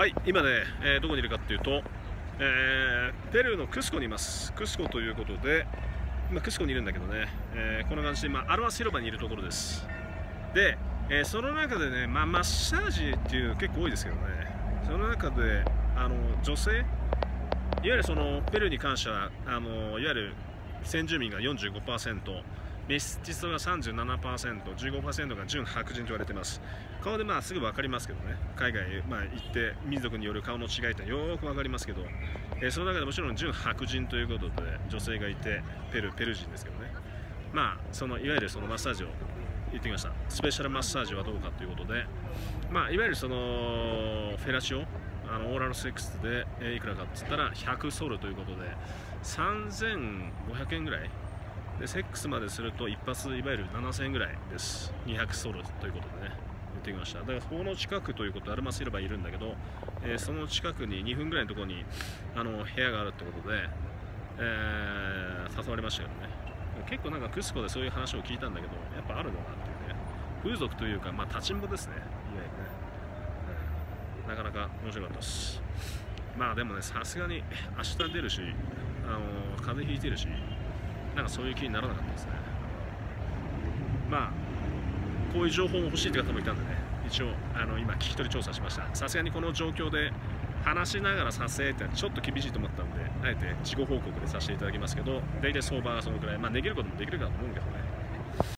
はい今ね、えーどこにいるかっていうと、えーペルーのクスコにいます。クスコということで今クスコにいるんだけどね、えーこんな感じで今アルワス広場にいるところです。で、えその中でね、まあ、マッサージっていうの結構多いですけどね。その中であの女性いわゆるそのペルーに関してはあのいわゆる先住民が45%メスティストが 37%15% が純白人と言われています。顔でまあすぐ分かりますけどね。海外、まあ、行って民族による顔の違いってよく分かりますけど、えーその中でもちろん純白人ということで女性がいてペルペル人ですけどね。まあそのいわゆるそのマッサージを言ってきました。スペシャルマッサージはどうかということで。まあいわゆるそのフェラチオあのオーラルセックスで、えーいくらかって言ったら100ソルということで3500円ぐらいでセックスまですると一発いわゆる7000円ぐらいです。200ソルということでね言ってきました。だからこの近くということアルマス広場いるんだけど、えーその近くに2分ぐらいのところにあの部屋があるってことで、えー誘われましたけどね。結構なんかクスコでそういう話を聞いたんだけどやっぱあるのかなっていうね。風俗というかまあ立ちんぼですね。いわゆるね、うん。なかなか面白かったです。まあでもねさすがに明日出るしあの風邪ひいてるしなんかそういう気にならなかったですね。まあこういう情報も欲しいという方もいたんでね。一応あの今聞き取り調査しました。さすがにこの状況で話しながら撮影ってちょっと厳しいと思ったんであえて事後報告でさせていただきますけど大体相場はそのくらいまあできることもできるかと思うけどね。